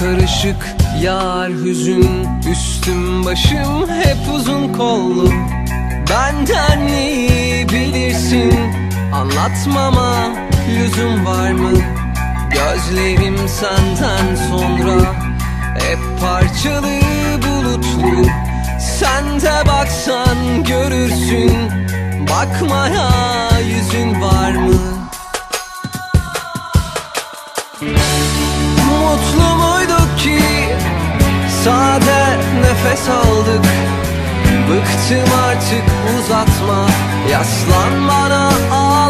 karışık yar hüzün Üstüm başım hep uzun kollu. Benden iyi bilirsin? Anlatmama lüzum var mı? Gözlerim senden sonra Hep parçalı bulutlu. Sen de baksan görürsün Bakmaya yüzün Sade nefes aldık. Bıktım artık uzatma. Yaslan bana ağla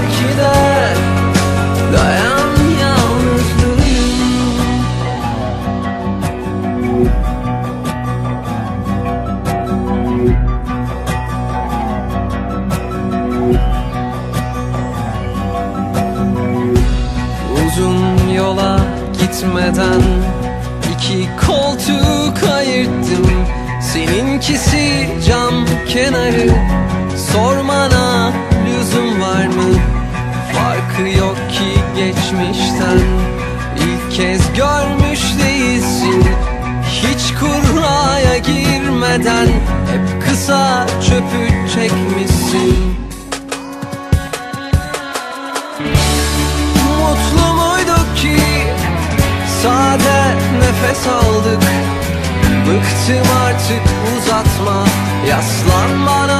belki de Dayan yalnızlığım. Uzun yola gitmeden iki koltuk ayırttım. Seninkisi cam kenarı Sormana geçmişten İlk kez görmüş değilsin. Hiç kurraya girmeden Hep kısa çöpü çekmişsin. Mutlu muyduk ki Sade nefes aldık? Bıktım artık uzatma Yaslan bana